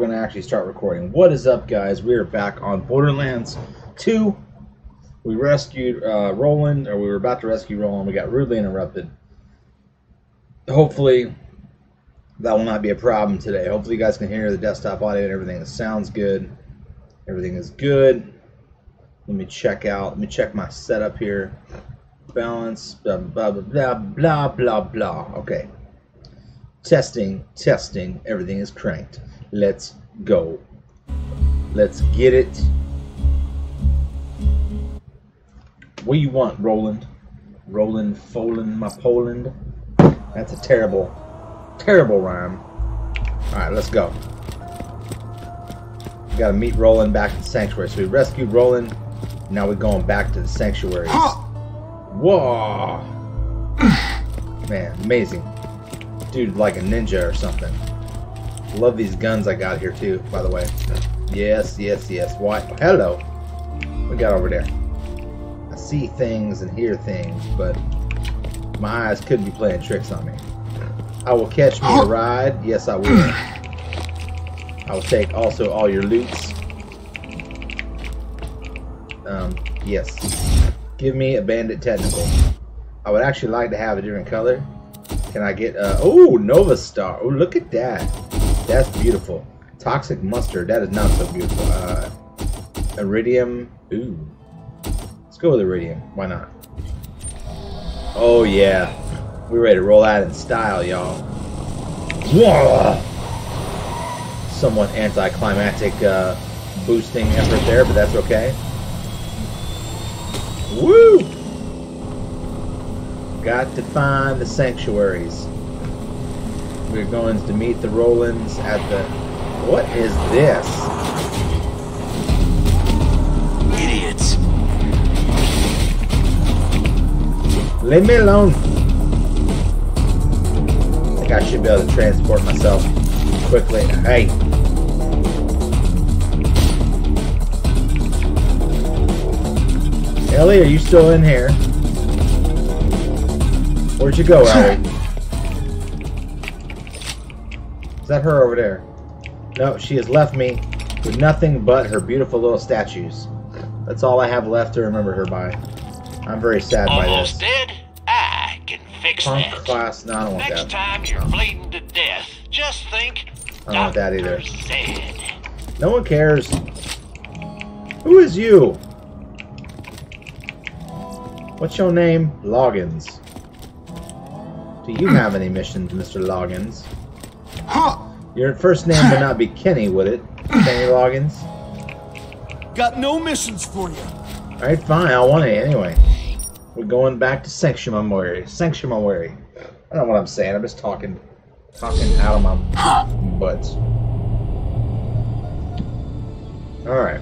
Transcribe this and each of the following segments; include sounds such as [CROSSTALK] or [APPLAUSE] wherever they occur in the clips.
we're gonna actually start recording. What is up, guys? We are back on Borderlands 2. We rescued uh, Roland, or we were about to rescue Roland. We got rudely interrupted. Hopefully, that will not be a problem today. Hopefully, you guys can hear the desktop audio and everything. It sounds good. Everything is good. Let me check out. Let me check my setup here. Balance. Blah blah blah blah blah blah. Okay. Testing. Testing. Everything is cranked. Let's go. Let's get it. What do you want, Roland? Roland, Foland, my Poland. That's a terrible, terrible rhyme. All right, let's go. We gotta meet Roland back in the sanctuary. So we rescued Roland. Now we're going back to the sanctuary. Whoa! Man, amazing. Dude, like a ninja or something. Love these guns I got here too, by the way. Yes, yes, yes. Why? Hello. We got over there? I see things and hear things, but my eyes could be playing tricks on me. I will catch me a ride. Yes, I will. I will take also all your loots. Um, yes. Give me a bandit technical. I would actually like to have a different color. Can I get, uh, oh, Nova Star. Oh, look at that. That's beautiful. Toxic Mustard. That is not so beautiful. Uh, Eridium. Ooh. Let's go with Eridium. Why not? Oh, yeah. We're ready to roll out in style, y'all. Somewhat anticlimactic uh, boosting effort there, but that's okay. Woo! Got to find the sanctuaries. We're going to meet the Rolands at the... What is this? Idiots. Leave me alone. I think I should be able to transport myself quickly. Hey. Ellie, are you still in here? Where'd you go, [LAUGHS] Ellie? Is that her over there? No, she has left me with nothing but her beautiful little statues. That's all I have left to remember her by. I'm very sad by this. Almost dead? I can fix Punk that. class, no, I don't want Next that. time you're bleeding to death, just think. I don't want that either. Doctor Zed. No one cares. Who is you? What's your name? Loggins. Do you have any missions, Mr. Loggins? Your first name would not be Kenny, would it? Kenny Loggins? Got no missions for you. Alright, fine, I want it anyway. We're going back to Sanctuary. Sanctuary. I don't know what I'm saying, I'm just talking talking out of my butt. Alright.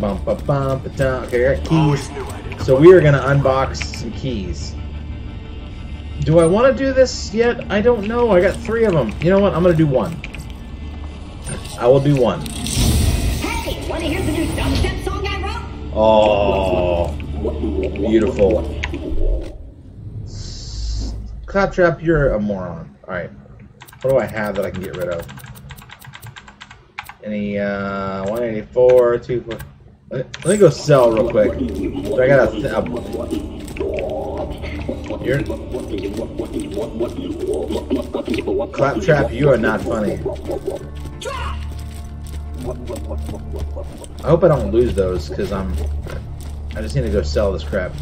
Bump bump bump. Okay, I got keys. So we are gonna unbox some keys. Do I want to do this yet? I don't know. I got three of them. You know what? I'm gonna do one. I will do one. Hey, wanna hear the new dubstep song I wrote? Oh, beautiful. Claptrap, you're a moron. Alright. What do I have that I can get rid of? Any, uh, 184, 2, four. Let, me go sell real quick. So I got a, th- a you're, Claptrap, you are not funny. I hope I don't lose those because I'm. I just need to go sell this crap.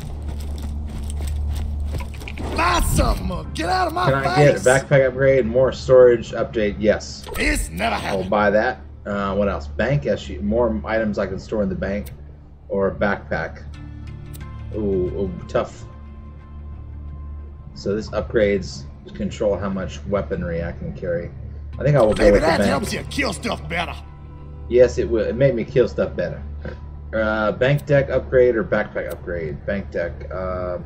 Buy something. Get out of my Can I get a backpack upgrade, more storage update? Yes, It's never happened. buy that. Uh, what else? Bank SU, more items I can store in the bank, or a backpack. Ooh, ooh, tough. So this upgrades control how much weaponry I can carry. I think I will go Maybe with the that bank. helps you kill stuff better. Yes, it will. It made me kill stuff better. Uh, bank deck upgrade or backpack upgrade? Bank deck. Uh,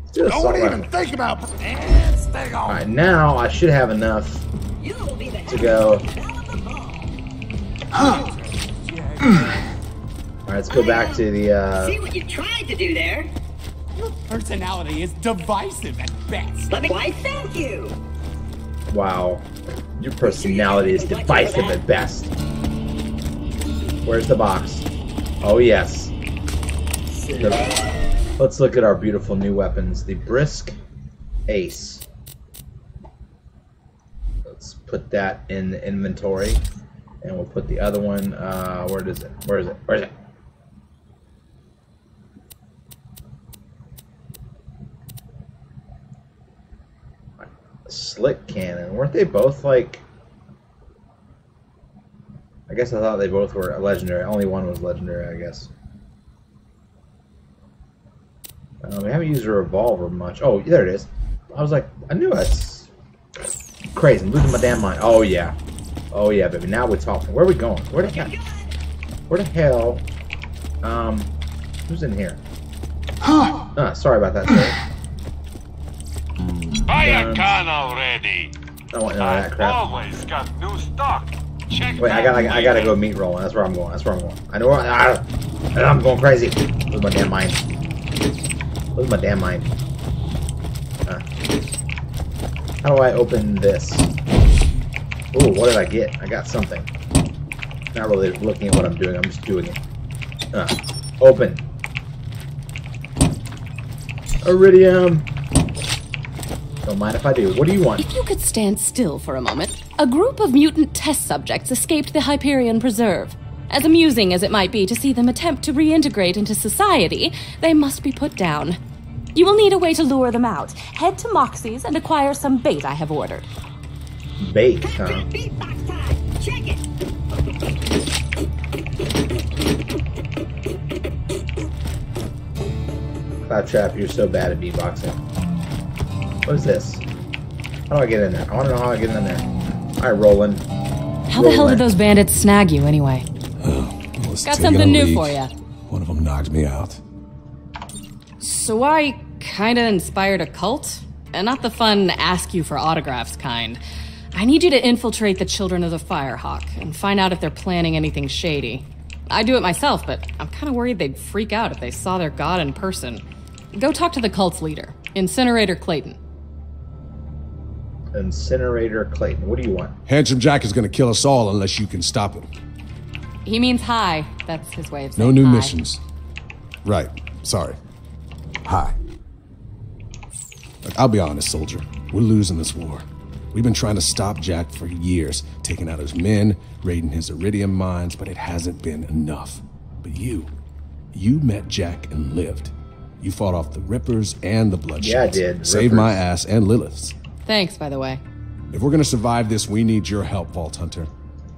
let's do a Don't even rifle. think about and stay All on. right, now I should have enough You'll be the to go. hell of a ball. All right, let's go back to the. Uh, See what you tried to do there? Your personality is divisive at best. Let me. Why, thank you. wow. Your personality is divisive at best. Where's the box? Oh, yes. The- let's look at our beautiful new weapons. The Brisk Ace. Let's put that in the inventory. And we'll put the other one, uh, where is it? Where is it? Where is it? Slick Cannon. Weren't they both like... I guess I thought they both were legendary. Only one was legendary, I guess. Uh, we haven't used a revolver much. Oh, there it is. I was like, I knew it's crazy. I'm losing my damn mind. Oh yeah, oh yeah, baby. Now we're talking. Where are we going? Where the hell? Where the hell? Um, who's in here? Ah, sorry about that, sir. Buy a gun already. I don't want none of that I've crap. always got new stock. Check Wait, I gotta, I gotta go meet Roland. That's where I'm going. That's where I'm going. I know. Where, ah, I'm going crazy. Lose my damn mind. Lose my damn mind. How do I open this? Ooh, what did I get? I got something. Not really looking at what I'm doing. I'm just doing it. Uh, open. Eridium. Don't mind if I do. What do you want? If you could stand still for a moment, a group of mutant test subjects escaped the Hyperion Preserve. As amusing as it might be to see them attempt to reintegrate into society, they must be put down. You will need a way to lure them out. Head to Moxie's and acquire some bait I have ordered. Bait, huh? Beatbox time. Check it. Claptrap, you're so bad at beatboxing. What is this? How do I get in there? I want to know how I get in there. All right, Roland. How the hell did those bandits snag you anyway? Oh, Was Got something new leak. for you. One of them knocked me out. So I kinda inspired a cult? And not the fun ask you for autographs kind. I need you to infiltrate the Children of the Firehawk and find out if they're planning anything shady. I do it myself, but I'm kinda worried they'd freak out if they saw their god in person. Go talk to the cult's leader, Incinerator Clayton. Incinerator Clayton. What do you want? Handsome Jack is gonna kill us all unless you can stop him. He means hi. That's his way of saying No new hi. missions. Right. Sorry. Hi. Look, I'll be honest, soldier. We're losing this war. We've been trying to stop Jack for years, taking out his men, raiding his eridium mines, but it hasn't been enough. But you, you met Jack and lived. You fought off the Rippers and the Bloodsheds. Yeah, I did. Saved my ass and Lilith's. Thanks, by the way. If we're gonna survive this, we need your help, Vault Hunter.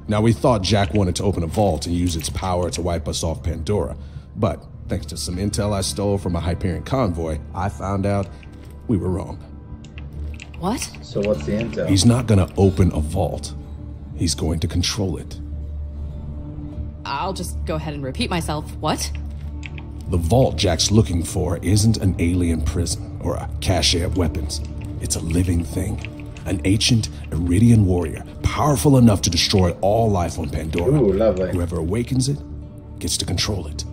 Now, we thought Jack wanted to open a vault and use its power to wipe us off Pandora, but thanks to some intel I stole from a Hyperion convoy, I found out we were wrong. What? So what's the intel? He's not gonna open a vault, he's going to control it. I'll just go ahead and repeat myself. What? The vault Jack's looking for isn't an alien prison or a cache of weapons. It's a living thing. An ancient Eridian warrior, powerful enough to destroy all life on Pandora. Ooh, lovely. Whoever awakens it gets to control it.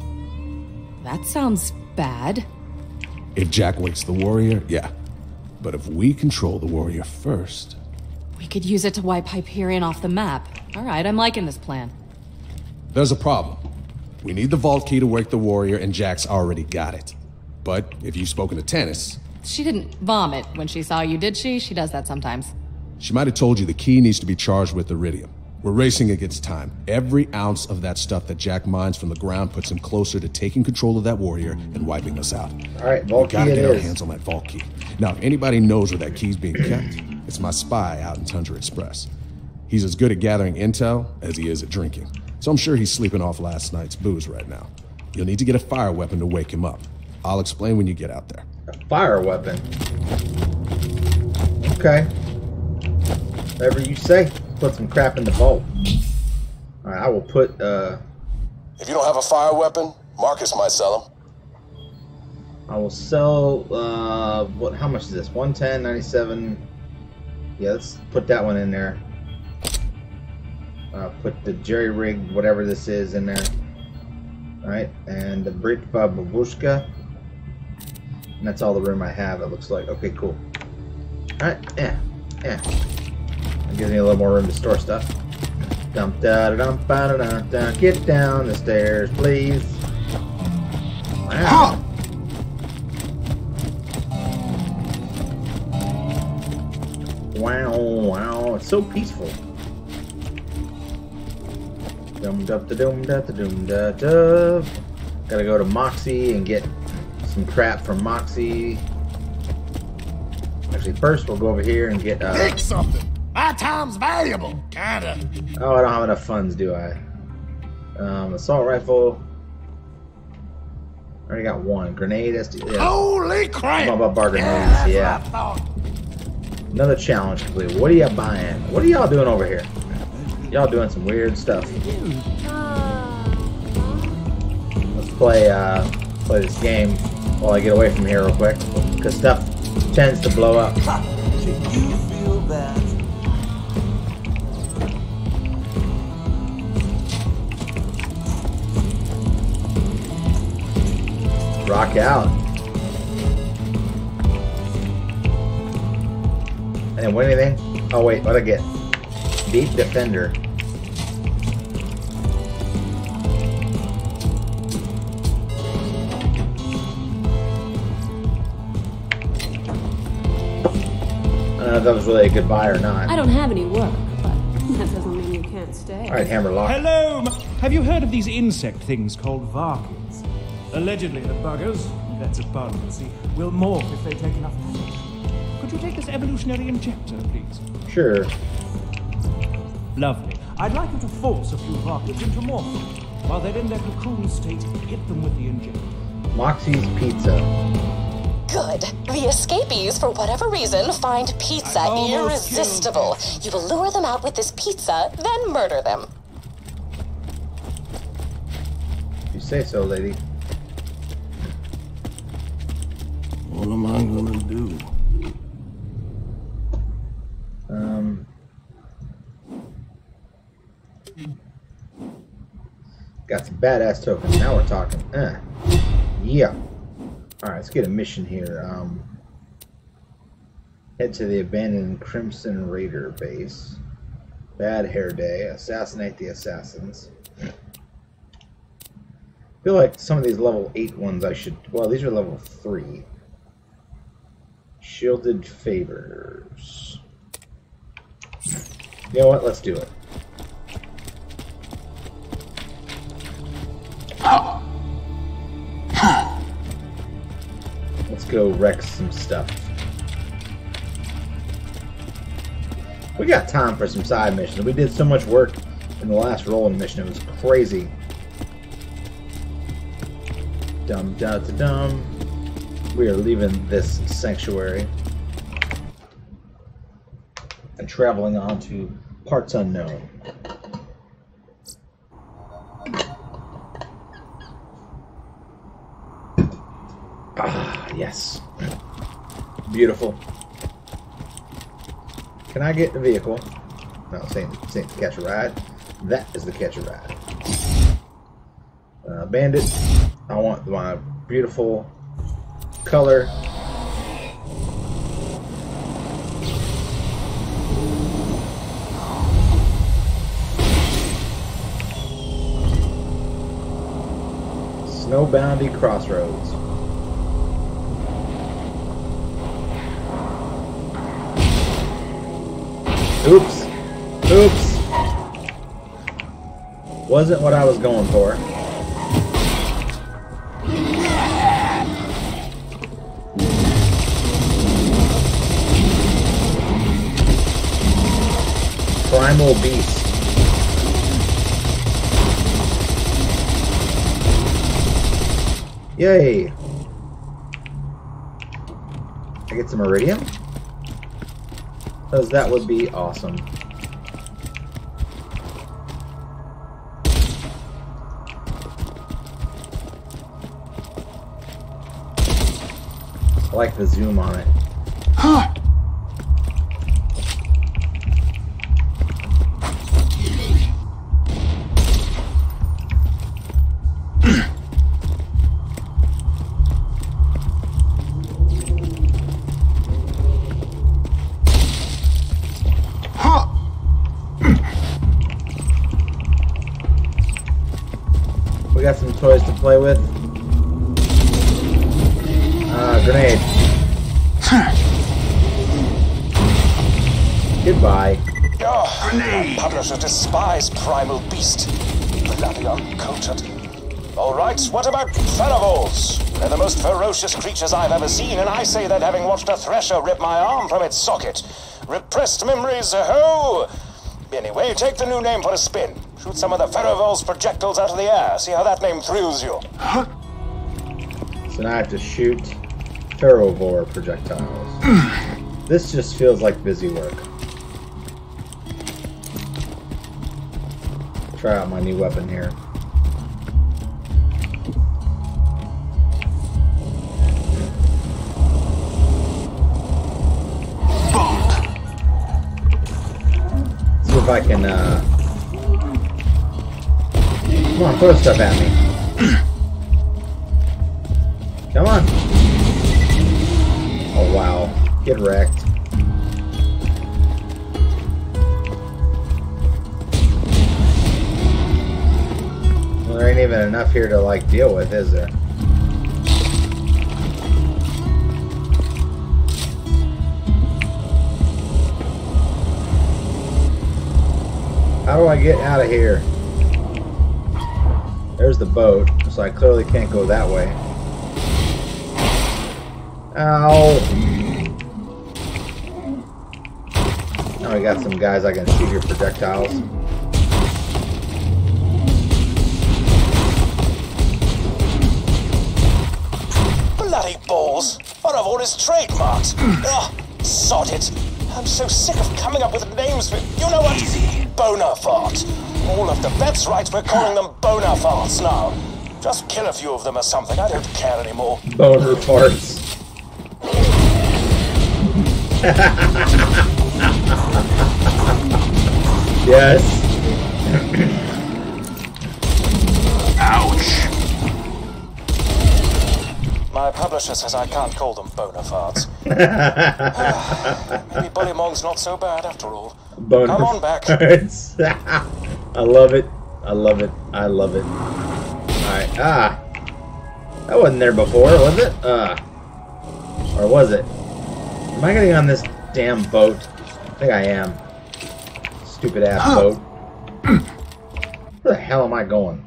That sounds bad. If Jack wakes the warrior, yeah. But if we control the warrior first, We could use it to wipe Hyperion off the map. All right, I'm liking this plan. there's a problem. We need the vault key to wake the warrior, and Jack's already got it. But if you've spoken to Tannis, She didn't vomit when she saw you, did she? She does that sometimes. she might have told you the key needs to be charged with eridium. We're racing against time. Every ounce of that stuff that Jack mines from the ground puts him closer to taking control of that warrior and wiping us out. All right, We Vault key gotta it get our is. hands on that vault key. Now, if anybody knows where that key's being kept, it's my spy out in Tundra Express. He's as good at gathering intel as he is at drinking, so I'm sure he's sleeping off last night's booze right now. You'll need to get a fire weapon to wake him up. I'll explain when you get out there. A fire weapon. Okay. Whatever you say. Put some crap in the vault. All right, I will put. uh If you don't have a fire weapon, Marcus might sell them. I will sell. uh What? How much is this? One ten ninety seven. Yeah, let's put that one in there. Uh, put the jerry rig, whatever this is, in there. All right, and the Britva babushka. And that's all the room I have. It looks like. Okay, cool. All right, yeah, yeah. It gives me a little more room to store stuff. Dump da da dump da da da da. Get down the stairs, please. Wow. Wow, wow, it's so peaceful. Dum da da dum da da dum da da. Gotta go to Moxie and get some crap from Moxie. Actually, first we'll go over here and get. Uh, Pick something. My time's valuable. Kinda. oh, I don't have enough funds, do I? Um, assault rifle. I already got one. Grenade. SD, yeah. Holy crap! I'm about bar grenades, that's yeah. I. Another challenge complete. What are y'all buying? What are y'all doing over here? Y'all doing some weird stuff. Let's play uh, play this game while I get away from here real quick, because stuff tends to blow up. Rock out. I didn't win anything. Oh wait, what'd I get? Deep Defender. Know if that was really a good buy or not. I don't have any work, but [LAUGHS] that doesn't mean you can't stay. All right, Hammerlock. Hello! Have you heard of these insect things called varkids? Allegedly, the buggers, that's a pun, see, will morph if they take enough damage. Could you take this evolutionary injector, please? Sure. Lovely. I'd like you to force a few varkids into morphing. While they're in their cocoon state, hit them with the injector. Moxie's Pizza. Good. The escapees, for whatever reason, find pizza irresistible. You will lure them out with this pizza, then murder them. You say so, lady. What am I gonna do? Um. Got some badass tokens. Now we're talking. Uh, yeah. All right, let's get a mission here. Um, head to the abandoned Crimson Raider base. Bad Hair Day. Assassinate the assassins. feel like some of these level 8 ones I should. Well, these are level 3. Shielded Favors. You know what? Let's do it. Let's go wreck some stuff. We got time for some side missions. We did so much work in the last rolling mission. It was crazy. Dum da da dum. We are leaving this sanctuary and traveling on to parts unknown. Ah, yes. Beautiful. Can I get the vehicle? No, saying, saying to catch a ride. That is the catch a ride. Uh, bandit. I want my beautiful color. Snowboundy Crossroads. Oops. Oops. Wasn't what I was going for. Primal Beast. Yay! I get some eridium? Because that would be awesome. I like the zoom on it. Ferocious creatures I've ever seen, and I say that having watched a thresher rip my arm from its socket. Repressed memories, ho! Anyway, take the new name for a spin. Shoot some of the Ferrovore's projectiles out of the air. See how that name thrills you. So now I have to shoot Ferrovore projectiles. [CLEARS THROAT] this just feels like busy work. Try out my new weapon here. If I can, uh... Come on, throw stuff at me. [CLEARS THROAT] Come on. Oh, wow. Get wrecked. There ain't even enough here to, like, deal with, is there? How do I get out of here? There's the boat, so I clearly can't go that way. Ow! Now we got some guys I can shoot your projectiles. Bloody balls! One of all his trademarks. Ugh, sod it. I'm so sick of coming up with names for. You know what? Bonerfart. All of the bets right, we're calling them Bonerfarts now. Just kill a few of them or something. I don't care anymore. Boner parts. [LAUGHS] yes. Ouch! My publisher says I can't call them Bonerfarts. [LAUGHS] Maybe Bullymong's not so bad after all. Boner Come on back. [LAUGHS] I love it. I love it. I love it. Alright. Ah. That wasn't there before, was it? Uh. Or was it? Am I getting on this damn boat? I think I am. Stupid ass boat. Where the hell am I going?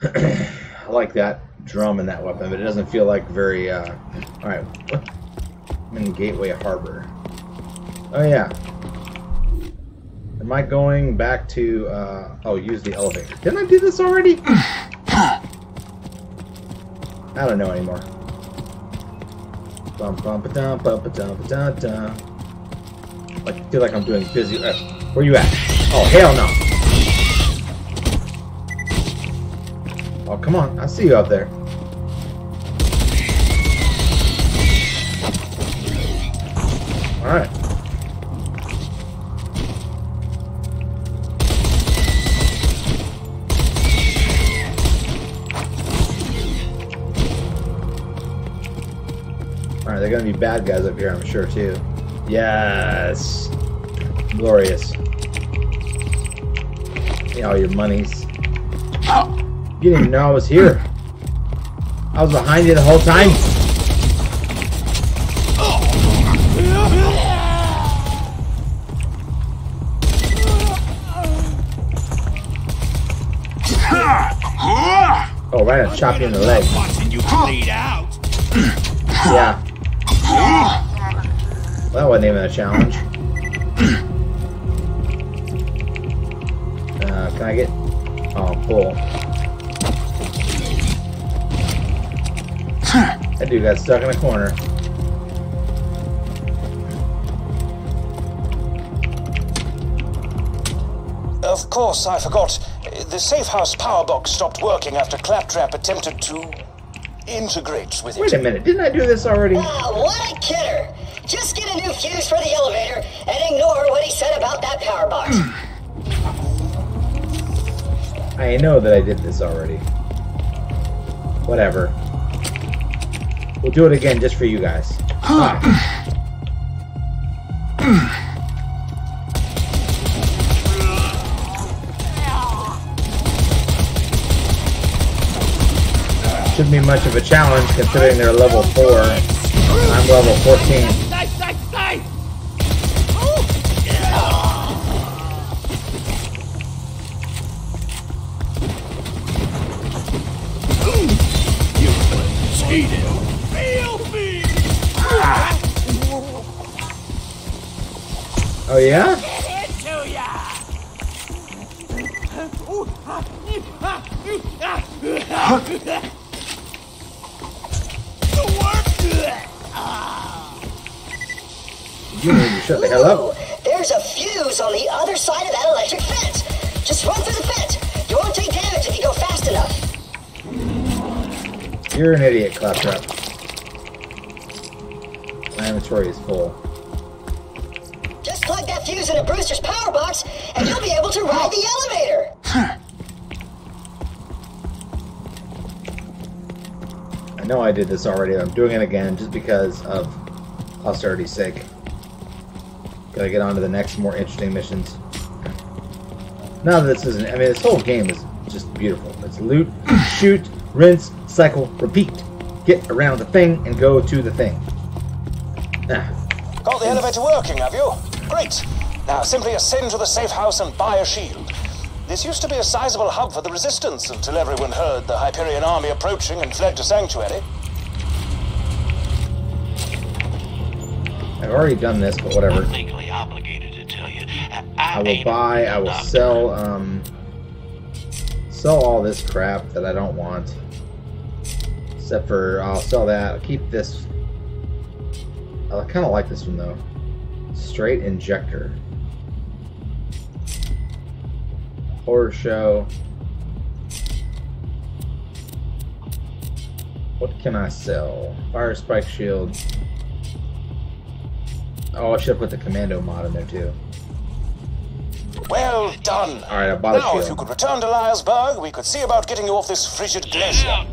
[CLEARS THROAT] I like that drum and that weapon, but it doesn't feel like very, uh... Alright. I'm in Gateway Harbor. Oh, yeah. Am I going back to, uh... Oh, use the elevator. Didn't I do this already? [CLEARS THROAT] I don't know anymore. Bum bum ba dum bum ba dum ba dum dum. Like feel like I'm doing busy. Uh, where you at? Oh hell no! Oh come on! I see you out there. Gonna be bad guys up here, I'm sure, too. Yes! Glorious. Yeah, all your monies. You didn't even know I was here. I was behind you the whole time. Oh, right, I chopped you in the leg. Watching you bleed out. Yeah. That wasn't even a challenge. Uh, can I get... Oh, pull. That dude got stuck in a corner. Of course, I forgot. The safe house power box stopped working after Claptrap attempted to integrate with it. Wait a minute, didn't I do this already? Wow, what a kidder! Just get a new fuse for the elevator and ignore what he said about that power box. I know that I did this already. Whatever. We'll do it again just for you guys. Ah. [CLEARS THROAT] [CLEARS THROAT] Shouldn't be much of a challenge considering they're level 4. I'm level 14. Nice, nice, nice! You cheated! Feel me! Oh yeah? Idiot, Claptrap. My inventory is full. Just plug that fuse into Brewster's power box, and you'll be able to ride the elevator. I know I did this already. I'm doing it again just because of austerity's sake. Gotta get on to the next, more interesting missions. Now that this isn't, I mean, this whole game is just beautiful. It's loot, shoot, rinse, cycle, repeat. Get around the thing and go to the thing. Ah, Got the elevator working, have you? Great. Now simply ascend to the safe house and buy a shield. This used to be a sizable hub for the resistance until everyone heard the Hyperion army approaching and fled to Sanctuary. I've already done this, but whatever. Legally obligated to tell you. I will buy, I will sell, um, sell all this crap that I don't want. Except for, oh, I'll sell that. I'll keep this. I kind of like this one though. Straight injector. Horror show. What can I sell? Fire spike shield. Oh, I should have put the commando mod in there too. Well done. All right, I bought a Now, if you could return to Liar's Berg, we could see about getting you off this frigid glacier.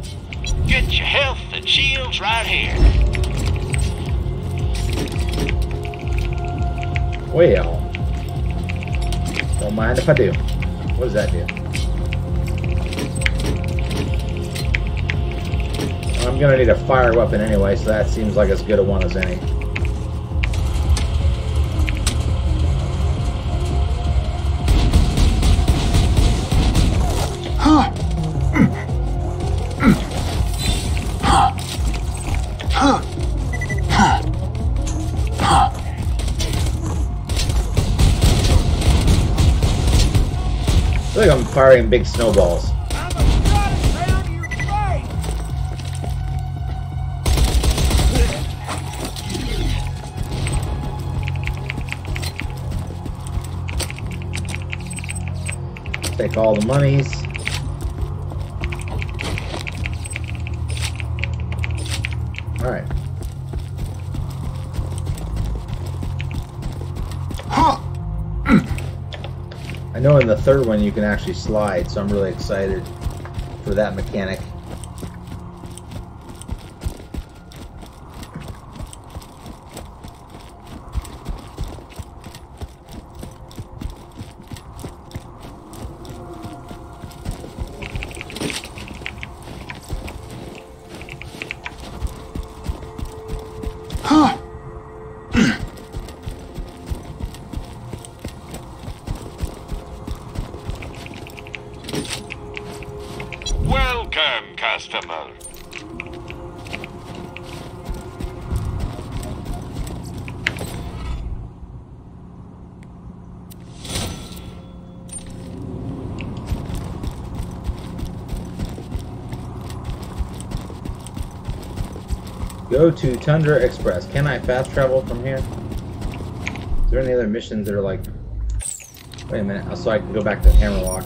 Get your health and shields right here. Well, don't mind if I do. What does that do? I'm gonna need a fire weapon anyway, so that seems like as good a one as any. Firing big snowballs. Take all the monies. Third one you can actually slide, so I'm really excited for that mechanic. Go to Tundra Express. Can I fast travel from here? Is there any other missions that are like... Wait a minute, so I can go back to Hammerlock.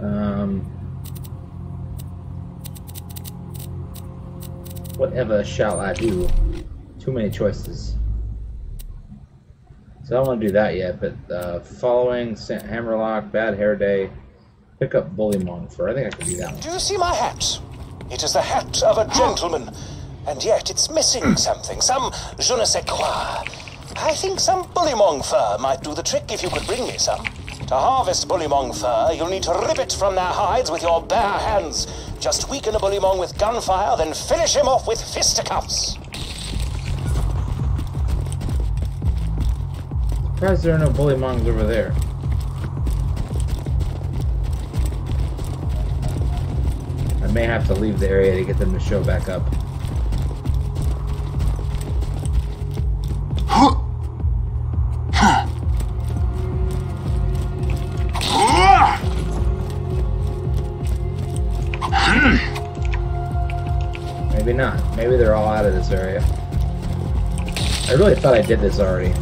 Um... Whatever shall I do? Too many choices. So I don't want to do that yet, but uh, following Sa- Hammerlock, Bad Hair Day, pick up Bullymong Fur. I think I can do that one. Do you see my hat? It is the hat of a gentleman, and yet it's missing [CLEARS THROAT] something, some je ne sais quoi. I think some bullymong fur might do the trick if you could bring me some. To harvest bullymong fur, you'll need to rip it from their hides with your bare hands. Just weaken a bullymong with gunfire, then finish him off with fisticuffs. Surprised there are no bully mongs over there. I may have to leave the area to get them to show back up. Out of this area. I really thought I did this already.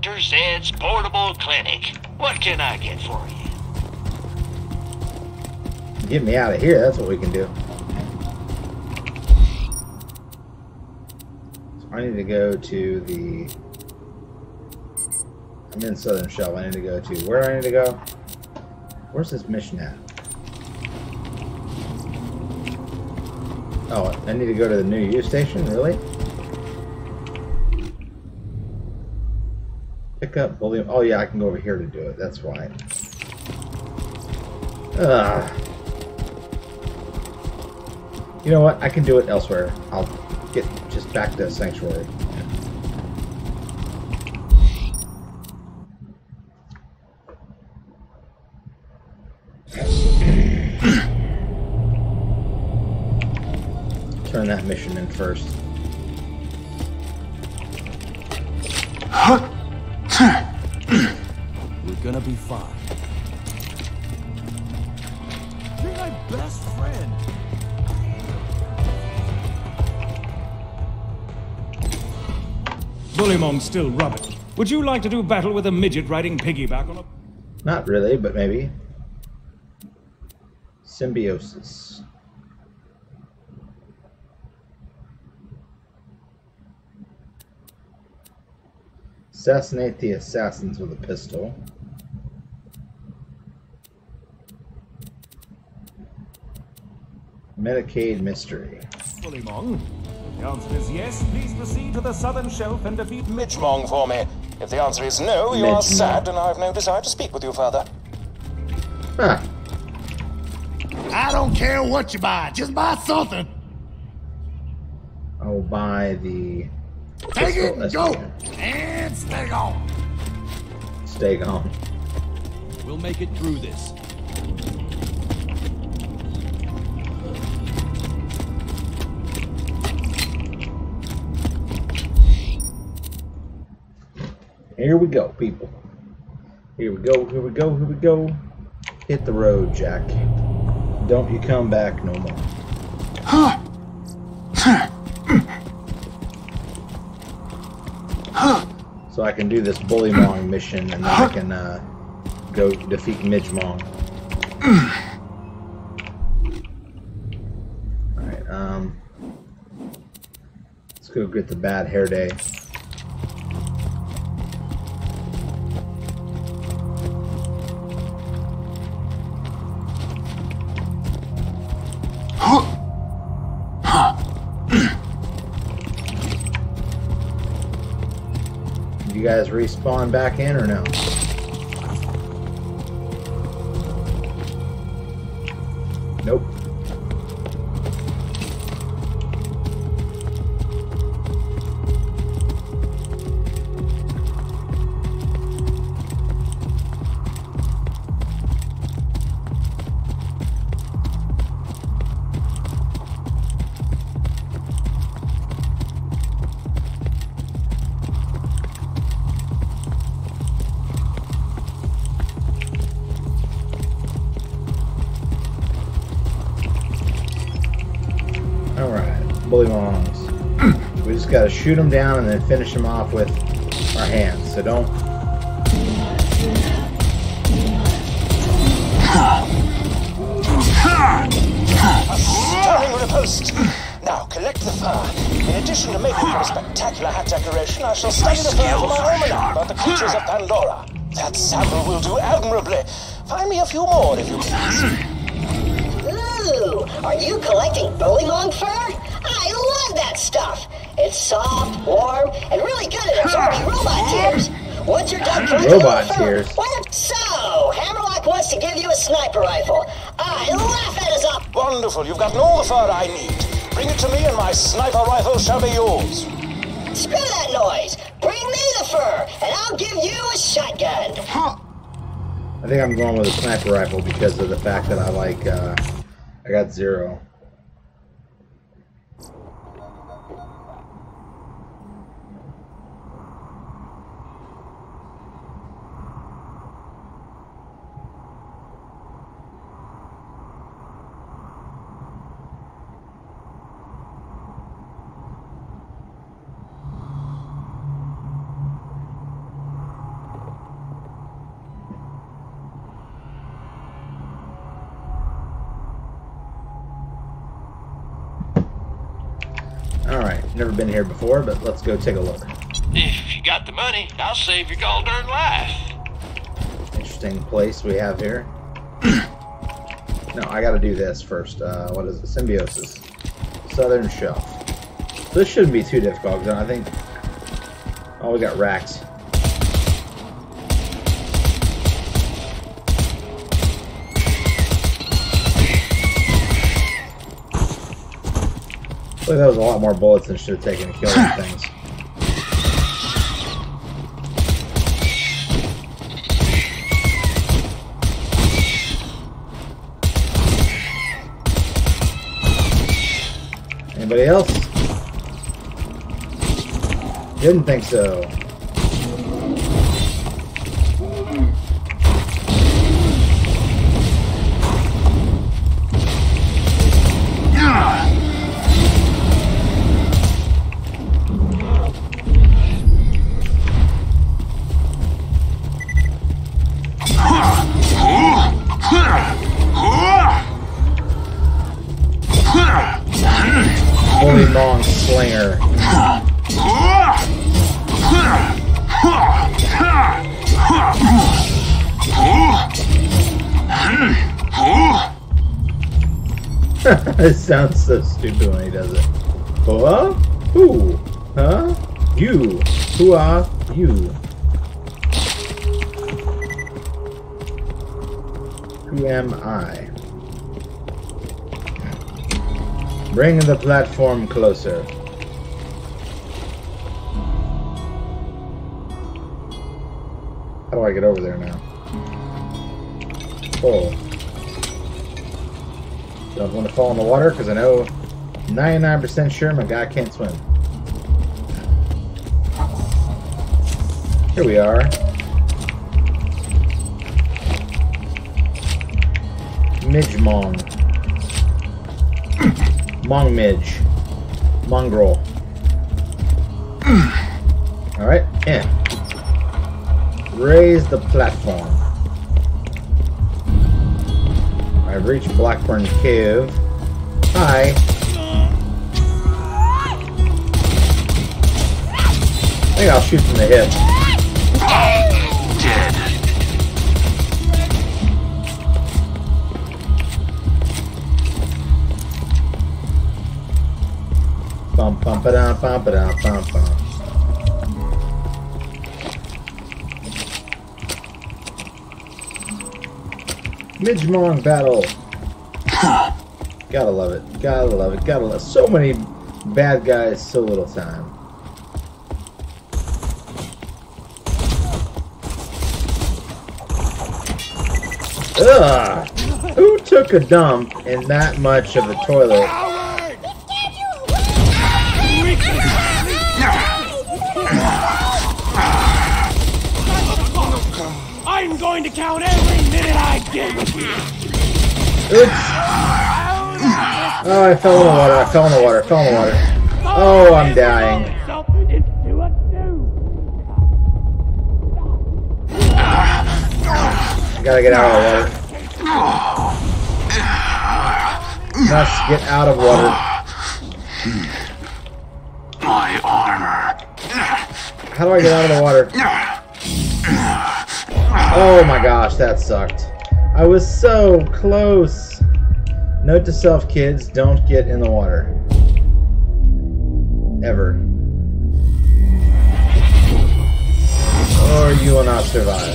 Dr. Zed's Portable Clinic. What can I get for you? Get me out of here. That's what we can do. So I need to go to the. I'm in Southern Shelf. I need to go to. Where do I need to go? Where's this mission at? Oh, I need to go to the new U station? Really? Pick up bullion. Oh, yeah, I can go over here to do it. That's why. Ugh. You know what? I can do it elsewhere. I'll get just back to Sanctuary. Turn that mission in first. Still rubbish. Would you like to do battle with a midget riding piggyback on a... Not really, but maybe. Symbiosis. Assassinate the assassins with a pistol. Medical Mystery. Bullymong? The answer is yes. Please proceed to the southern shelf and defeat Midgemong for me. If the answer is no, you are Midgemong. sad, and I have no desire to speak with you further. Huh. I don't care what you buy, just buy something. I will buy the Take it pistol and go. And stay gone. Stay gone. We'll make it through this. Here we go, people. Here we go, here we go, here we go. Hit the road, Jack. Don't you come back no more. Huh. Huh. So I can do this Bullymong mission and then I can uh, go defeat Midgemong. Alright, um. Let's go get the bad hair day. Respawn back in or no? Shoot them down and then finish them off with our hands. So don't. A stunning riposte! Now, collect the fur. In addition to making for a spectacular hat decoration, I shall study the fur for my almanac about the creatures of Pandora. That sample will do admirably. Find me a few more, if you please. Ooh, are you collecting bullymong fur? I love that stuff. It's soft, warm, and really good at absorbing robot tears. Once you're done collecting Robot all the fur, tears. well, so Hammerlock wants to give you a sniper rifle. I laugh at his up. Wonderful, you've gotten all the fur I need. Bring it to me and my sniper rifle shall be yours. Screw that noise. Bring me the fur, and I'll give you a shotgun. Huh. I think I'm going with a sniper rifle because of the fact that I like. Uh, I got zero. Alright, never been here before, but let's go take a look. If you got the money, I'll save your gall darn life. Interesting place we have here. [CLEARS THROAT] no, I gotta do this first. Uh, what is it? Symbiosis. Southern Shelf. This shouldn't be too difficult, 'cause I think. Oh, we got racks. Look, that was a lot more bullets than should have taken to kill these things. Anybody else? Didn't think so. [LAUGHS] it sounds so stupid when he does it. Huh? Who? Huh? You. Who are you? Who am I? Bring the platform closer. How do I get over there now? Oh. Don't want to fall in the water because I know 99% sure my guy can't swim. Here we are. Midgemong. [CLEARS THROAT] Mong Midge. Mongrel. [CLEARS THROAT] Alright, in. Raise the platform. I've reached Blackburn Cove. Hi. I think I'll shoot from the hip. Dead. Bum bum ba da bum ba da bum bum. Midgemong battle. [SIGHS] Gotta love it. Gotta love it. Gotta love it. so many bad guys, so little time. Ugh! Who took a dump in that much of a toilet? Oops! Oh, I fell in the water. I fell in the water. I fell in the water. Oh, I'm dying. I gotta get out of the water. Must get out of water. My armor. How do I get out of the water? Oh my gosh, that sucked. I was so close. Note to self, kids, don't get in the water. Ever. Or you will not survive.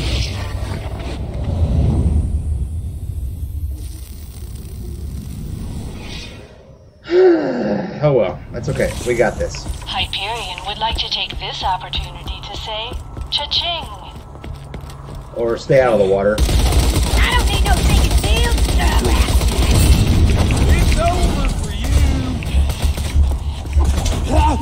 [SIGHS] oh well, that's okay. We got this. Hyperion would like to take this opportunity to say cha-ching. Or stay out of the water. I'll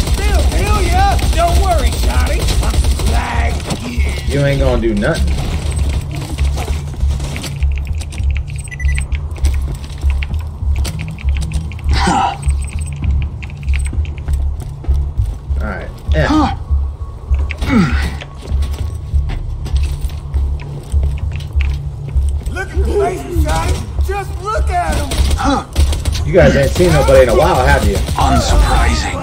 still kill ya! Don't worry, Johnny. I'm. You ain't gonna do nothing. Guys ain't seen nobody in a while, have you? Unsurprising.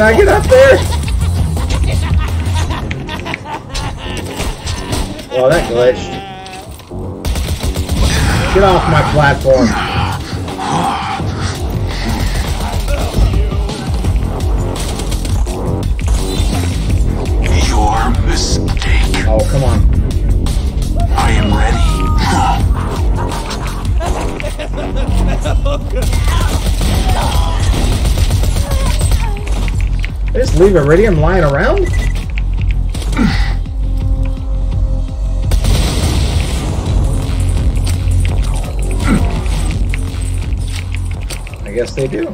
Can I get up there? Well, that glitched. Get off my platform. Your mistake. Oh, come on. I am ready. [LAUGHS] They just leave Eridium lying around? I guess they do.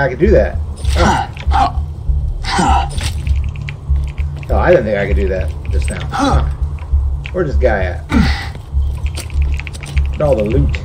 I could do that. No, I didn't think I could do that just now. Where's this guy at? Where's all the loot?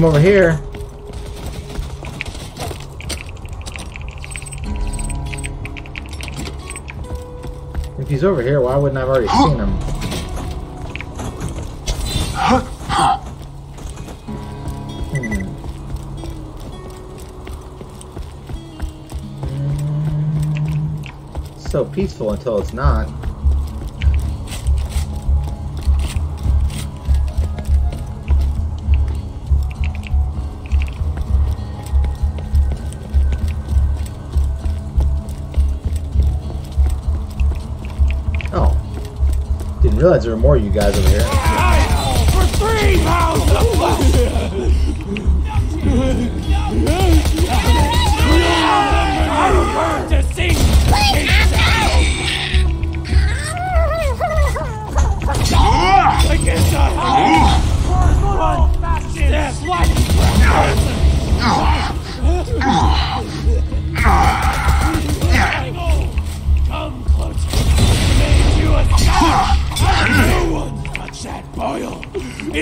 From over here. If he's over here, why wouldn't I have already seen him? Hmm. Mm. So peaceful until it's not. Realize there are more of you guys over here.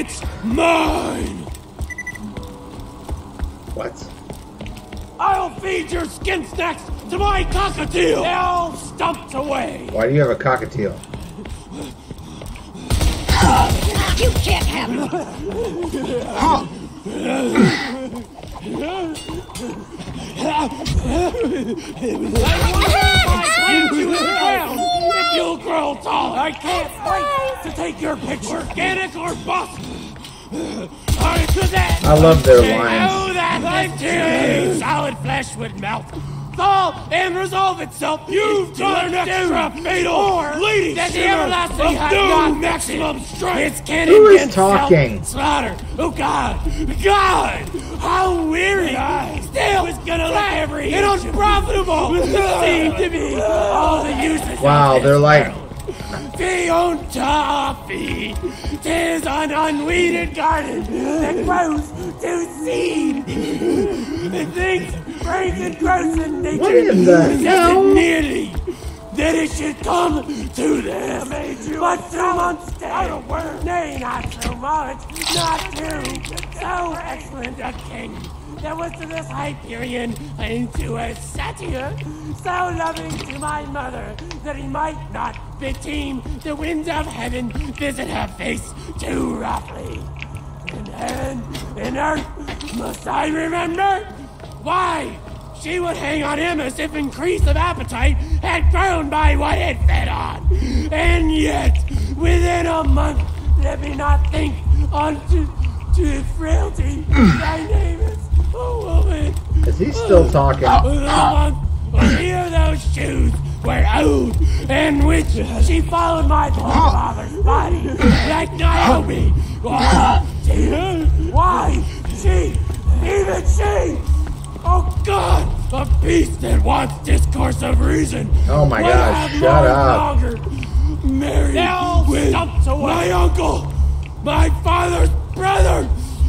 It's mine. What? I'll feed your skin snacks to my cockatiel. They'll stumped away. Why do you have a cockatiel? You can't have If [LAUGHS] [LAUGHS] you'll grow tall, I can't wait to take your picture, organic or bust. I to that. I love their Say, lines. Oh, that bacteria solid flesh would melt. Thaw and resolve itself. You've done an extra fatal or leading that the everlasting of has doom, maximum strength. It's cannon Who is against talking? Slaughter. Oh God, God, how weary. Still, was gonna let every and unprofitable [LAUGHS] seem to be all the uses. Wow, they're like The own toffee. Tis an unweeded garden that grows to seed. And things break and grows in nature. What in the hell? Nearly that it should come to them. But two months stay. Nay, not so much. Not two. So excellent a king. That was to this Hyperion into a satyr, so loving to my mother that he might not beteem the winds of heaven visit her face too roughly. In heaven, in earth, must I remember? Why? She would hang on him as if increase of appetite had grown by what it fed on. And yet, within a month, let me not think unto to frailty. [CLEARS THROAT] Thy name is a woman. He still talking? Within a month, or here those shoes were owed, and which she followed my poor father's body, like Niobe. Why? She, why? She, even she, Oh God! A beast that wants discourse of reason. Oh my would gosh, shut up. Longer married with my uncle, my father's brother,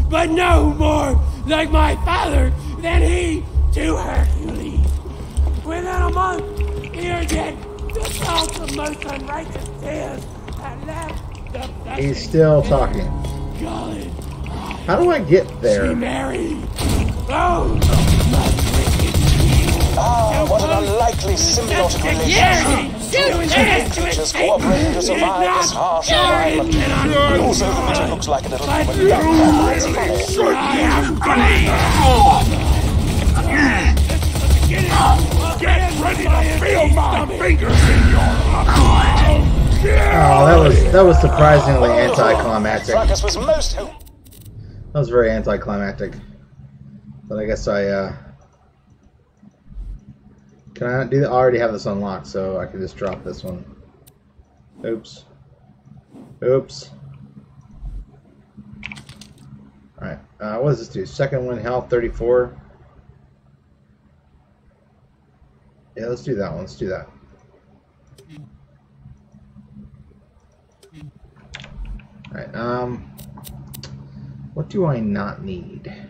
but no more like my father then he to Hercules. Within a month, here yet the salt of most unrighteous tears had left the He's still talking. How do I get She there? married. Oh, Ah, what an unlikely symbiotic relationship. Two creatures cooperating to survive this harsh environment. Also, the picture looks like a little human duck. It's funny. Get ready to feel my fingers in your Oh, that was that was surprisingly anticlimactic. Fracas was most hope. That was very anticlimactic. But I guess I uh can I do I already have this unlocked, so I can just drop this one. Oops. Oops. Alright, uh, what does this do? Second one health 34. Yeah, let's do that one. Let's do that. Alright, um what do I not need?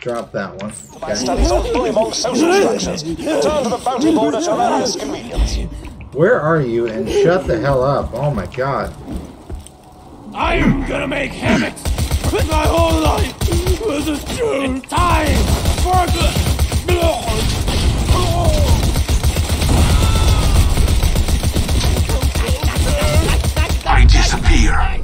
Let's drop that one. My studies on Bullymong social structures. Return to the bounty [LAUGHS] board at your earliest convenience. Where are you? And shut the hell up. Oh my god. I am gonna make hammocks with my whole life with a dude. It's time for a good. I disappear.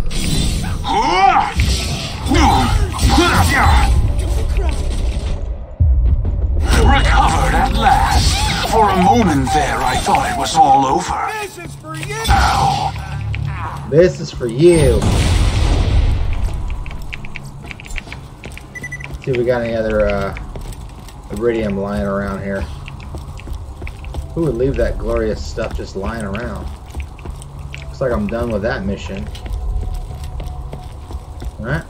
Recovered at last. For a moment there, I thought it was all over. This is for you. Now, This is for you. See if we got any other uh, eridium lying around here. Who would leave that glorious stuff just lying around? Looks like I'm done with that mission. Alright.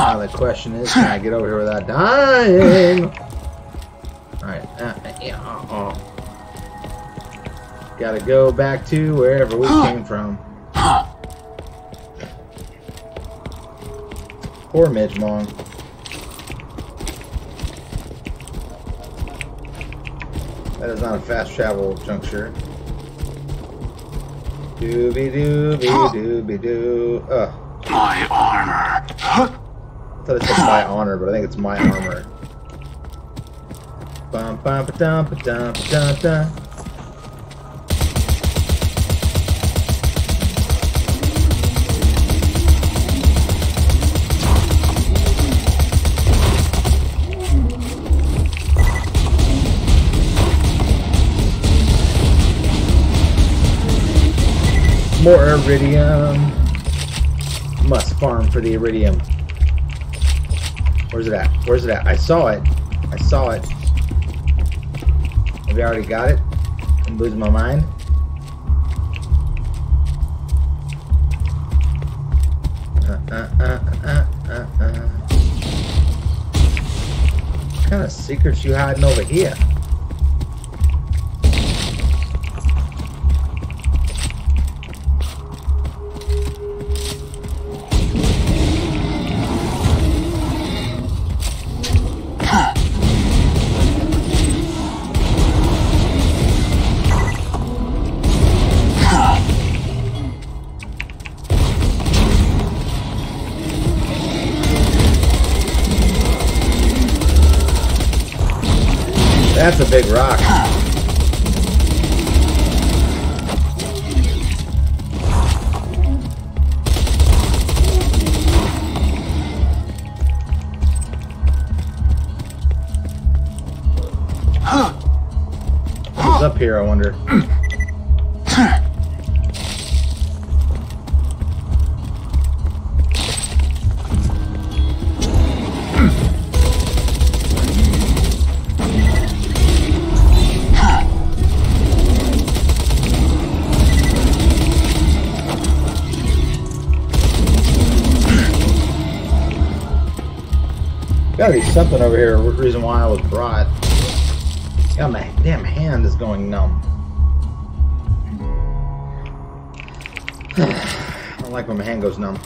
Now the question is, can I get over here without dying? Alright. Uh, yeah, uh, uh. Gotta go back to wherever we came from. Poor Midgemong. That is not a fast travel juncture. Dooby dooby dooby doo. Ugh. My armor. I thought it said my honor, but I think it's my armor. Bum bum ba dum ba dum ba dum dum. More eridium. Must farm for the eridium. Where's it at? Where's it at? I saw it. I saw it. Have you already got it? I'm losing my mind. Uh, uh, uh, uh, uh, uh. What kind of secrets you hiding over here? That's a big rock. What's up here, I wonder? [CLEARS THROAT] something over here, reason why I was brought. God, my damn hand is going numb. [SIGHS] I don't like when my hand goes numb.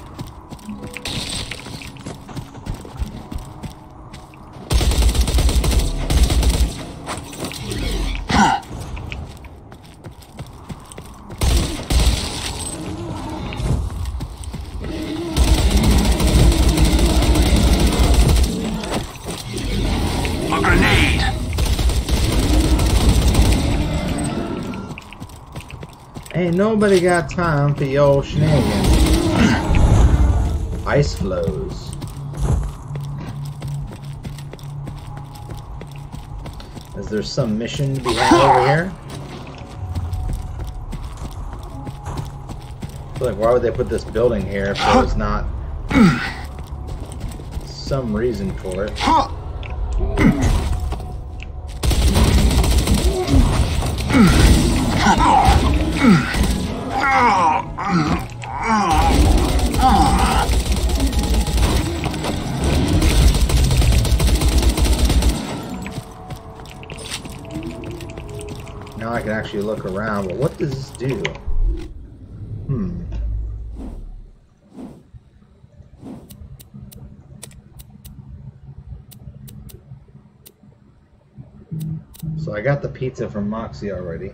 Ain't nobody got time for your shenanigans. Ice flows. Is there some mission behind over here? Like why would they put this building here if there was not some reason for it? [LAUGHS] Now I can actually look around. but what does this do? Hmm. So I got the pizza from Moxxi already.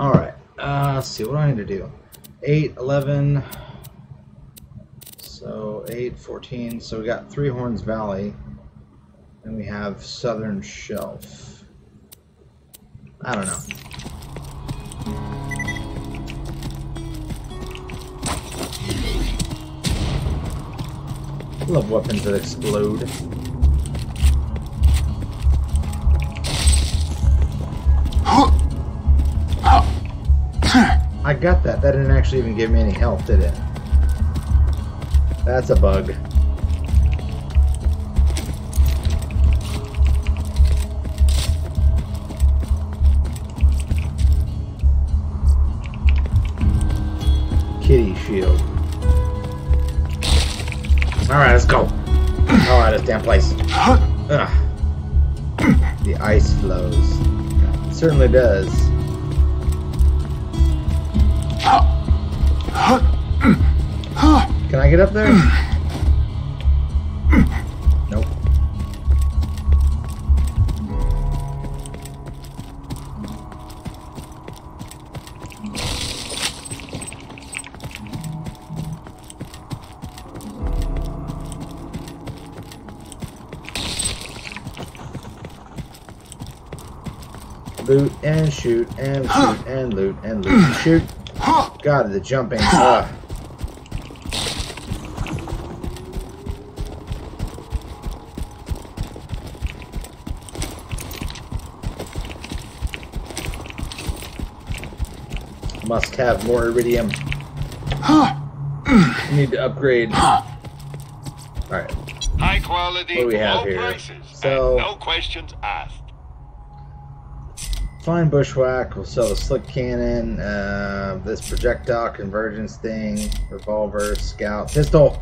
All right. Uh, let's see. What do I need to do? 8, 11. So 8, 14. So we got Three Horns Valley. And we have Southern Shelf. I don't know. love weapons that explode. I got that. That didn't actually even give me any health, did it? That's a bug. Kitty shield. Alright, let's go. Alright, this damn place. Ugh. The ice flows. It certainly does. Get up there? Nope. Loot and shoot and shoot and loot and loot and shoot. God, the jumping. Ugh. Must have more eridium. Need to upgrade. Alright. High quality, What do we have here? prices, So- no questions asked. Fine bushwhack. We'll sell the slick cannon. Uh, this projectile convergence thing. Revolver. Scout. Pistol.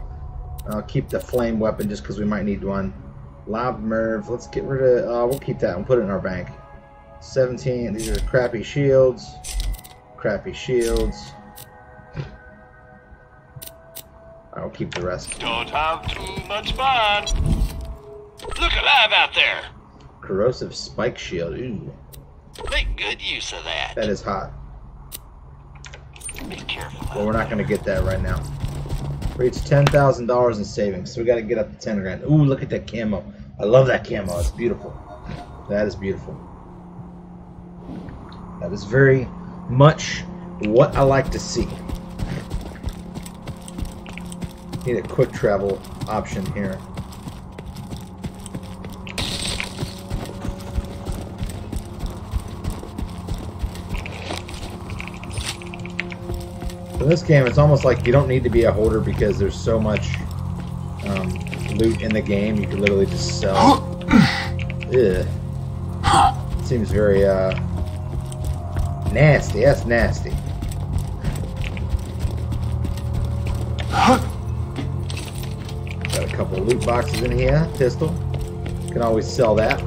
I'll keep the flame weapon just because we might need one. Loud Merv. Let's get rid of. Uh, we'll keep that and put it in our bank. 17. These are crappy shields. Crappy shields. I'll keep the rest. Don't have too much fun. Look alive out there. Corrosive spike shield. Ooh, Make good use of that. that is hot. Be careful. Well, we're not going to get that right now. Reach ten thousand dollars in savings, so we got to get up to ten grand. Ooh, look at that camo! I love that camo. It's beautiful. That is beautiful. That is very much what I like to see. Need a quick travel option here. In this game, it's almost like you don't need to be a holder because there's so much um, loot in the game. You can literally just sell. [GASPS] Ugh. Seems very uh, nasty. That's nasty. Got a couple loot boxes in here. Pistol. Can always sell that.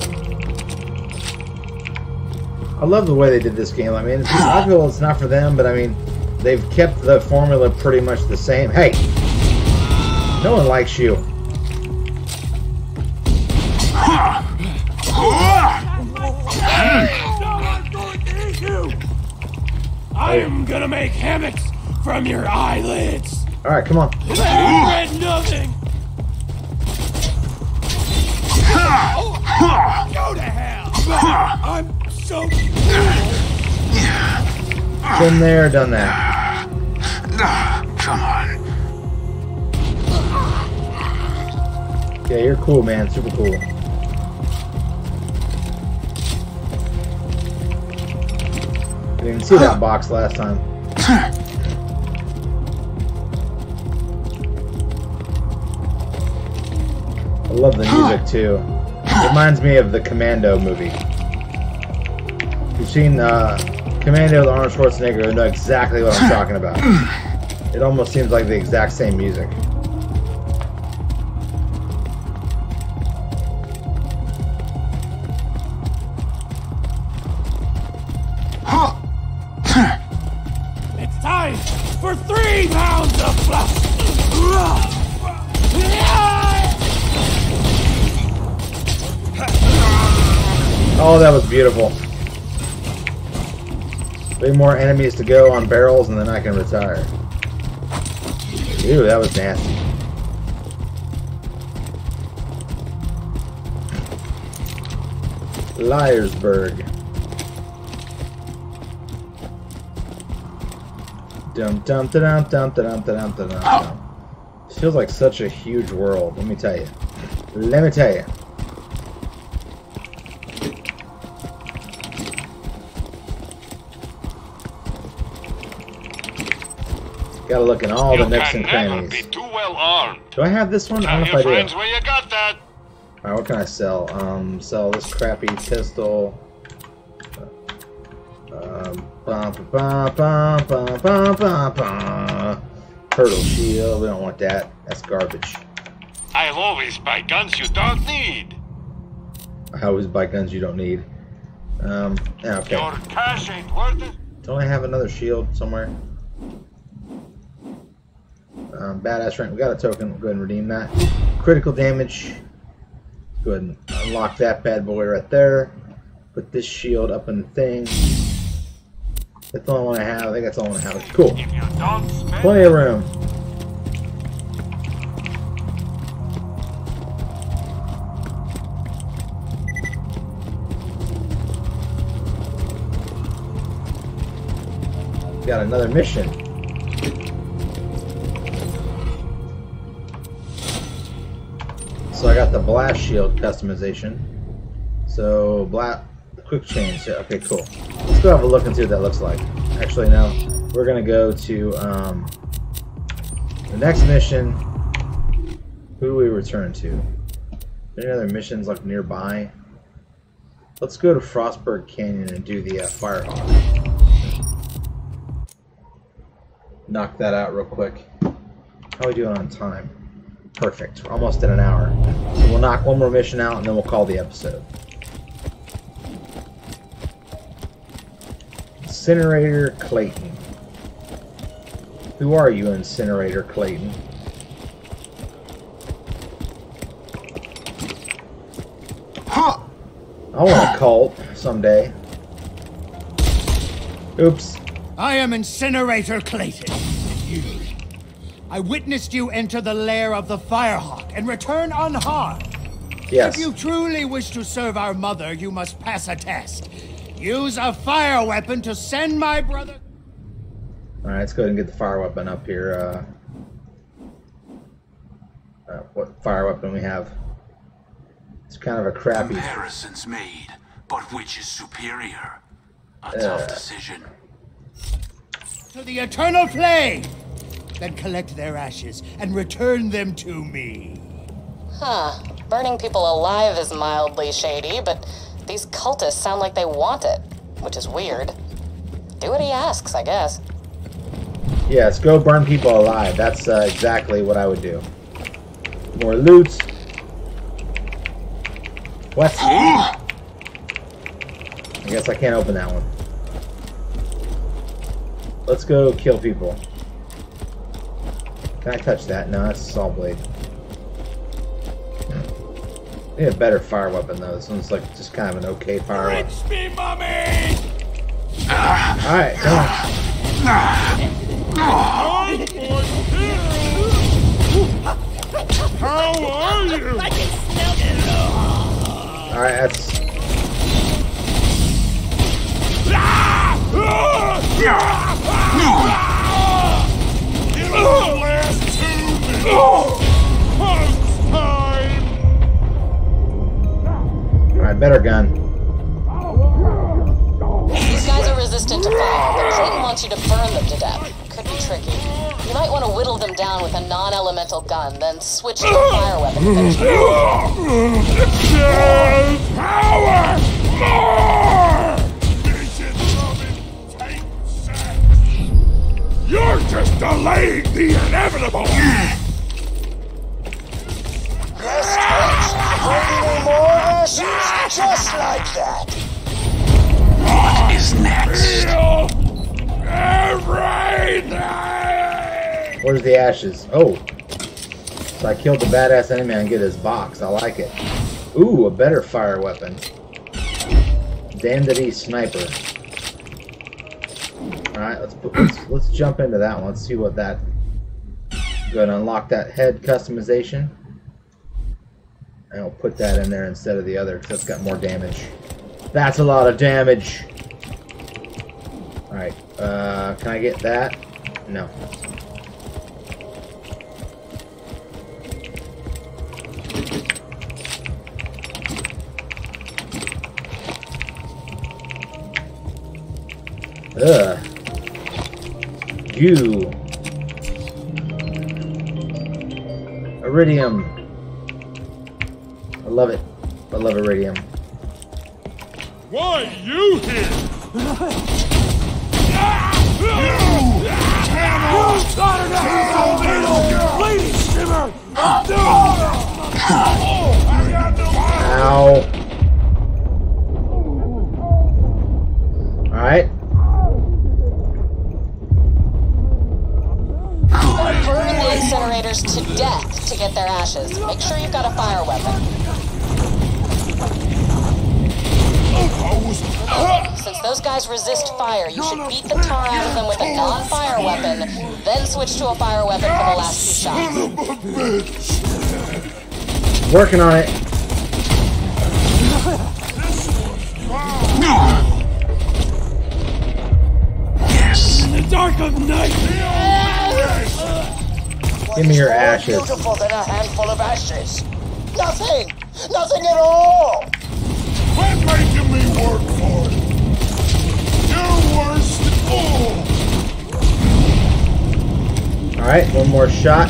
I love the way they did this game. I mean, I feel [SIGHS] it's not for them, but I mean, they've kept the formula pretty much the same. Hey, no one likes you. From your eyelids. All right, come on. They regret nothing. Go to hell. I'm so Been there, done that. Come on. Yeah, you're cool, man. Super cool. I didn't see that box last time. Love the music too. It reminds me of the Commando movie. You've seen uh, Commando with Arnold Schwarzenegger, you know exactly what I'm talking about. It almost seems like the exact same music. More enemies to go on barrels, and then I can retire. Ew, that was nasty. Liar's Berg. Dum dum da dum dum da dum da dum da dum dum. feels like such a huge world. Let me tell you. Let me tell you. Gotta look in all you the nooks and crannies. be too well armed. Do I have this one? I don't know if I friends do. where you got that. Alright, what can I sell? Um, sell this crappy pistol. Um, bum, bum, bum, bum, bum, bum, bum. Turtle shield. We don't want that. That's garbage. I'll always buy guns you don't need. I always buy guns you don't need. Um, yeah, okay. Your cash ain't worth it. Don't I have another shield somewhere? Um, badass rank. We got a token. We'll go ahead and redeem that. Critical damage. Go ahead and unlock that bad boy right there. Put this shield up in the thing. That's all only one I have. I think that's all only one I have. Cool. If you Plenty of room. Got another mission. So I got the blast shield customization. So blast quick change. Yeah, Okay, cool. Let's go have a look and see what that looks like. Actually, no. We're gonna go to um, the next mission. Who do we return to? Any other missions like nearby? Let's go to Frostburn Canyon and do the uh, Firehawk. Knock that out real quick. How are we doing on time? Perfect. We're almost at an hour. So we'll knock one more mission out and then we'll call the episode. Incinerator Clayton. Who are you, Incinerator Clayton? I want a cult someday. Oops. I am Incinerator Clayton. You. I witnessed you enter the lair of the Firehawk and return unharmed. Yes. If you truly wish to serve our mother, you must pass a test. Use a fire weapon to send my brother. Alright, let's go ahead and get the fire weapon up here. Uh, uh, what fire weapon we have? It's kind of a crappy. Comparisons made, but which is superior? A Uh. tough decision. To the eternal flame! Then collect their ashes and return them to me. Huh. Burning people alive is mildly shady, but these cultists sound like they want it, which is weird. Do what he asks, I guess. Yes, go burn people alive. That's uh, exactly what I would do. More loot. What? [GASPS] I guess I can't open that one. Let's go kill people. Can I touch that? No, that's a saw blade. Need a better fire weapon though. This one's like just kind of an okay fire weapon. Reach me, mommy! Alright, come on. How are you? I can smell it. Alright, that's It'll last two minutes. Punch time. Alright, better gun. These guys are resistant to fire, but Clayton wants you to burn them to death. Could be tricky. You might want to whittle them down with a non-elemental gun, then switch to a fire weapon eventually. Power! More! Mission coming. Take sex. You're just delaying the inevitable. More ashes, just like that. What is next? Feel everything. Where's the ashes? Oh. So I killed the badass enemy and get his box. I like it. Ooh, a better fire weapon. Dandity Sniper. Alright, let's, put- let's let's jump into that one. Let's see what that... Go and unlock that head customization. I'll put that in there instead of the other because that's got more damage. That's a lot of damage! Alright, uh, can I get that? No. Ugh. You. Eridium. I love it. I love Eridium. Why you here? you cannot you got it Please, Shimmer! Ow. Alright. Burn the incinerators to death to get their ashes. Make sure you've got a fire weapon. Since those guys resist fire, you should beat the tar out of them with a non-fire weapon, then switch to a fire weapon for the last few shots. Working on it. Yes. In the dark of night. Give me your ashes. beautiful than a handful of ashes. Nothing. Nothing at all. Quit making me work for it. You're worse than all. Alright, one more shot.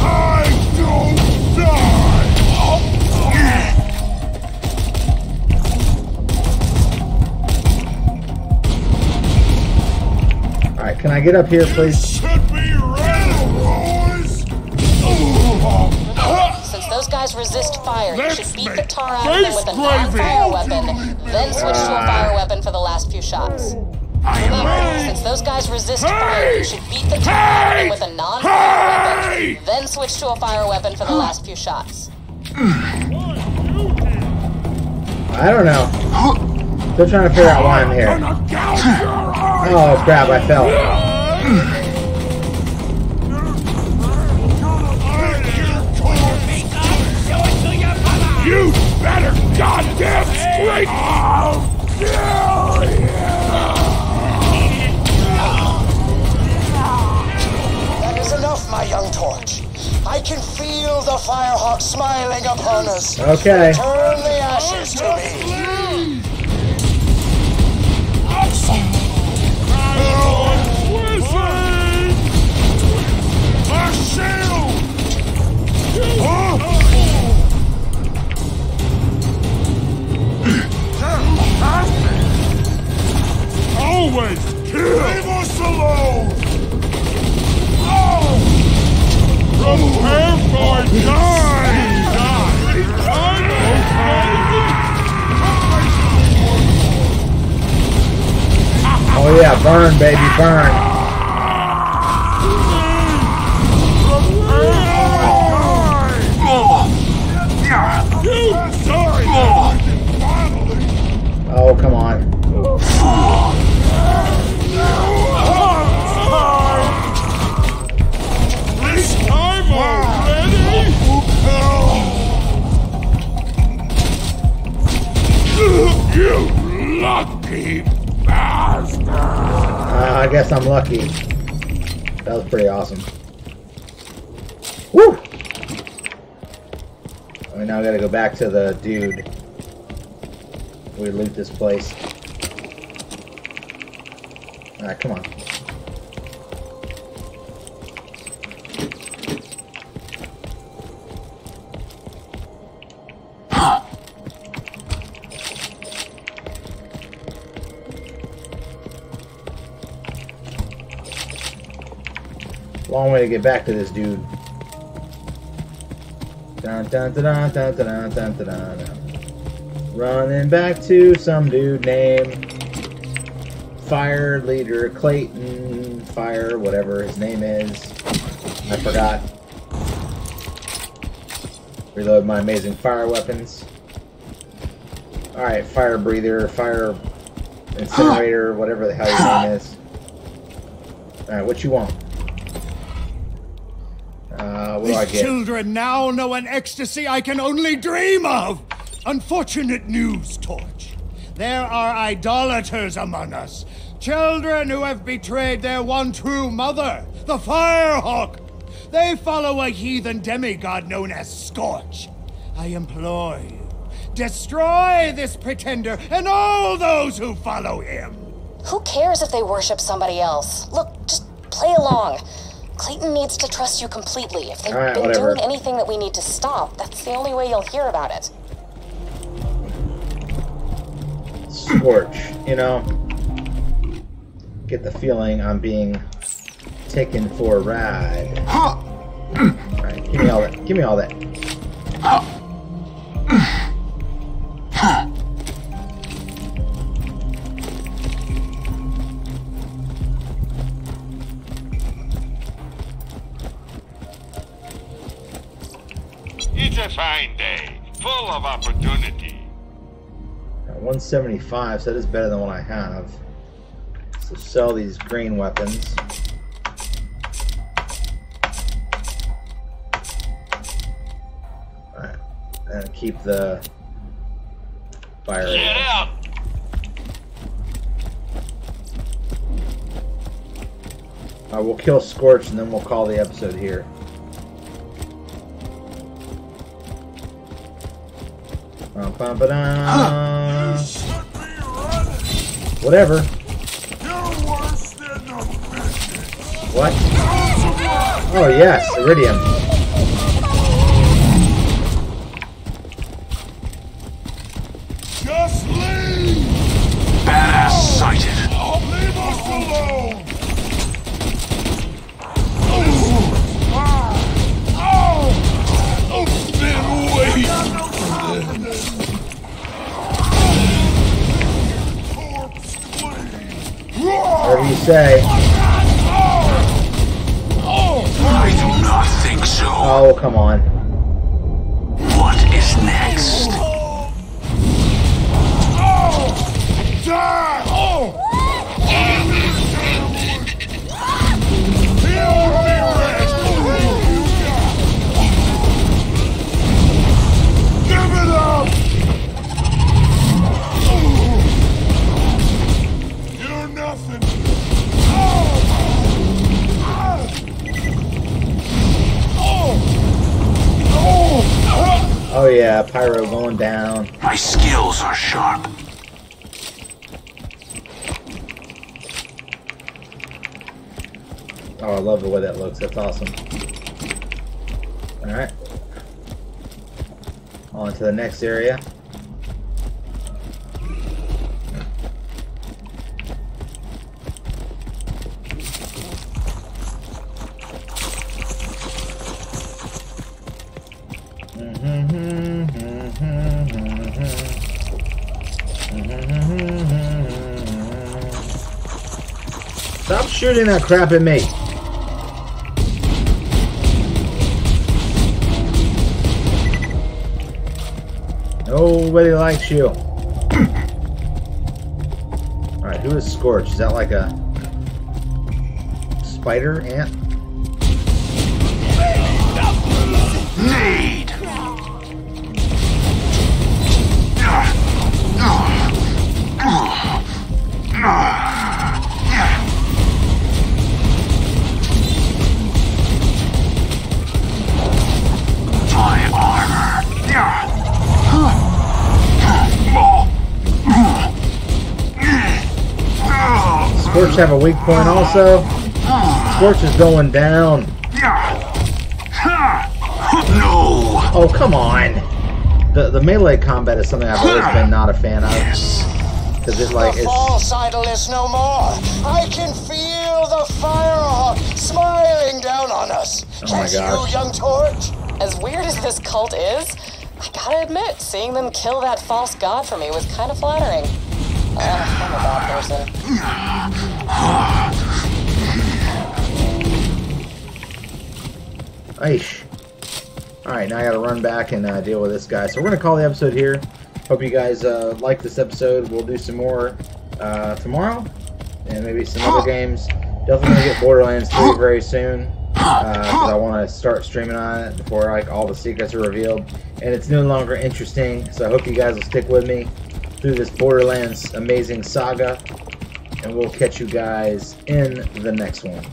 I don't die. Alright, can I get up here, please? Resist you should Let's beat the tar out of them with a non-fire weapon, then switch to a fire weapon for the last few shots. Remember, since those guys resist fire, you should beat the tar out of them with a non-fire weapon, then switch to a fire weapon for the last few shots. I don't know. Still trying to figure out why I'm here. Oh crap, I fell. Goddamn! I'll kill That is enough, my young torch. I can feel the Firehawk smiling upon us. Okay. Return the ashes to me. Our shield! Always kill! Leave us alone! Oh! Prepare for dying! Oh yeah, burn, baby, burn. Oh, come on. You lucky bastard! Uh, I guess I'm lucky. That was pretty awesome. Woo! We now I gotta go back to the dude we loot this place. Alright, come on. Long way to get back to this dude. Dun dun dun dun dun dun dun dun. dun. Running back to some dude named Fire Leader Clayton Fire, whatever his name is. I forgot. Reload my amazing fire weapons. Alright, fire breather, fire incinerator, [GASPS] whatever the hell your name is. Alright, what you want? Uh, what do I These get? children now know an ecstasy I can only dream of. Unfortunate news, Torch. There are idolaters among us. Children who have betrayed their one true mother, the Firehawk. They follow a heathen demigod known as Scorch. I implore you, destroy this pretender and all those who follow him. Who cares if they worship somebody else? Look, just play along. Clayton needs to trust you completely. If they've All right, been whatever. doing anything that we need to stop, that's the only way you'll hear about it. Scorch, you know, get the feeling I'm being taken for a ride. Alright, give me all that. Give me all that. It's a fine day, full of opportunity. Got 175, so that is better than what I have. So sell these green weapons. Alright. And keep the fire. Get out! Uh, we'll kill Scorch and then we'll call the episode here. Bum, bum, ba-dum. Whatever. What? Oh yes, Eridium. Say. I do not think so. Oh, come on. Oh yeah, Pyro going down. My skills are sharp. Oh, I love the way that looks. That's awesome. Alright. On to the next area. Shooting that crap at me. Nobody likes you. [CLEARS THROAT] Alright, who is Scorch? Is that like a spider ant? Have a weak point also. Scorch is going down. No. Oh, come on. The, the melee combat is something I've always been not a fan of. Because it like the it's false idol is no more. I can feel the firehawk smiling down on us. Oh my Can't gosh. you, young torch? As weird as this cult is, I gotta admit, seeing them kill that false god for me was kind of flattering. Uh, I'm a bad person. [SIGHS] Aish. Alright, now I gotta run back and uh, deal with this guy. So we're gonna call the episode here. Hope you guys uh, like this episode. We'll do some more uh, tomorrow. And maybe some other [GASPS] games. Definitely gonna get Borderlands 3 [GASPS] very soon. Because I [GASPS] want to start streaming on it before like all the secrets are revealed. And it's no longer interesting. So I hope you guys will stick with me through this Borderlands amazing saga. And we'll catch you guys in the next one.